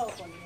abajo, Julia.